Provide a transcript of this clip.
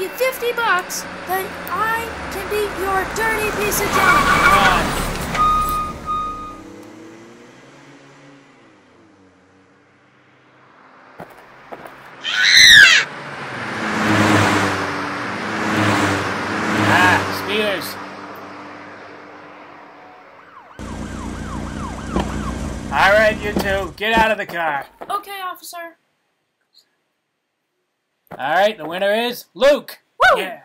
you 50 bucks, that I can be your dirty piece of junk. Ah, speeders. All right, you two, get out of the car. Okay, officer. All right, the winner is Luke. Woo! Yeah.